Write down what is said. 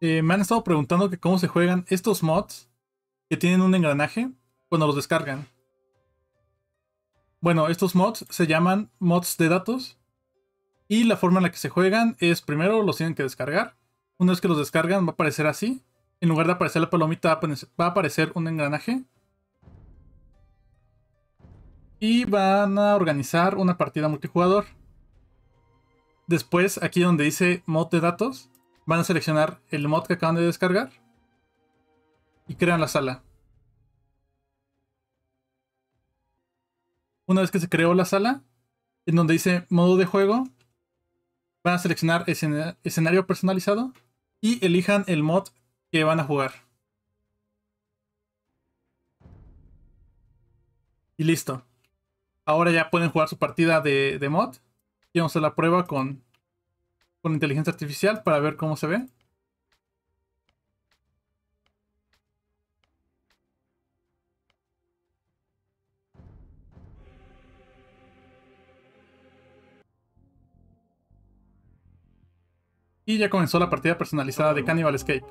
Eh, me han estado preguntando que cómo se juegan estos mods que tienen un engranaje cuando los descargan. Bueno, estos mods se llaman mods de datos. Y la forma en la que se juegan es primero los tienen que descargar. Una vez que los descargan va a aparecer así. En lugar de aparecer la palomita va a aparecer un engranaje. Y van a organizar una partida multijugador. Después, aquí donde dice mod de datos, van a seleccionar el mod que acaban de descargar. Y crean la sala. Una vez que se creó la sala, en donde dice modo de juego, van a seleccionar escenario personalizado y elijan el mod que van a jugar. Y listo. Ahora ya pueden jugar su partida de, mod. Y vamos a la prueba con, con inteligencia artificial para ver cómo se ve. Y ya comenzó la partida personalizada de Cannibal Escape.